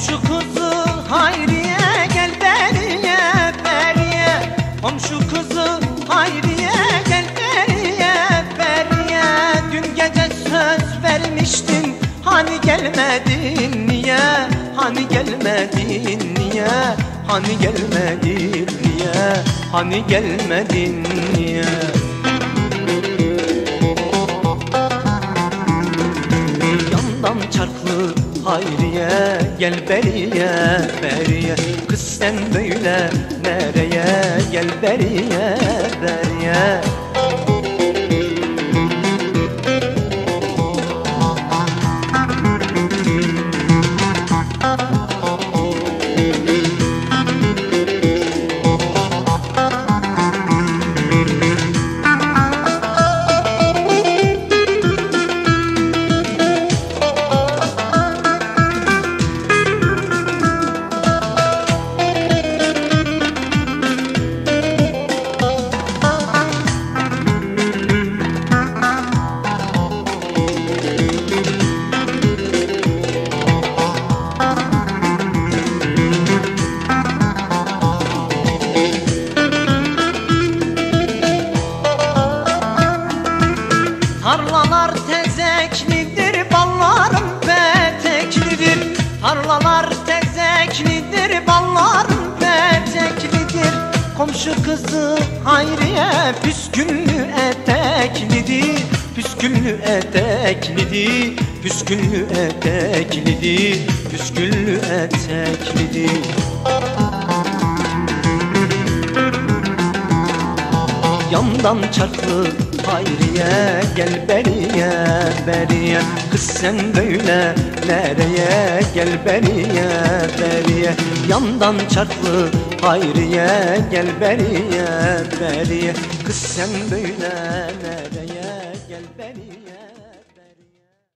Komşu kızı Hayriye gel beriye beriye. Komşu kızı Hayriye gel beriye beriye. Dün gece söz vermiştin Hani gelmedin niye? Hani gelmedin niye? Hani gelmedin niye? Hani gelmedin niye? Yandan çarklı Hayriye gel beriye beriye. Kız sen böyle nereye? Gel beriye beriye Tarlalar tezeklidir, ballarım peteklidir Tarlalar tezeklidir, ballarım peteklidir Komşu kızı Hayriye püsküllü eteklidir Püsküllü eteklidir, püsküllü eteklidir Püsküllü eteklidir Yandan çarklı Hayriye gel beriye beriye. Kız sen böyle nereye? Gel beriye beriye. Yandan çarklı Hayriye gel beriye beriye. Kız sen böyle nereye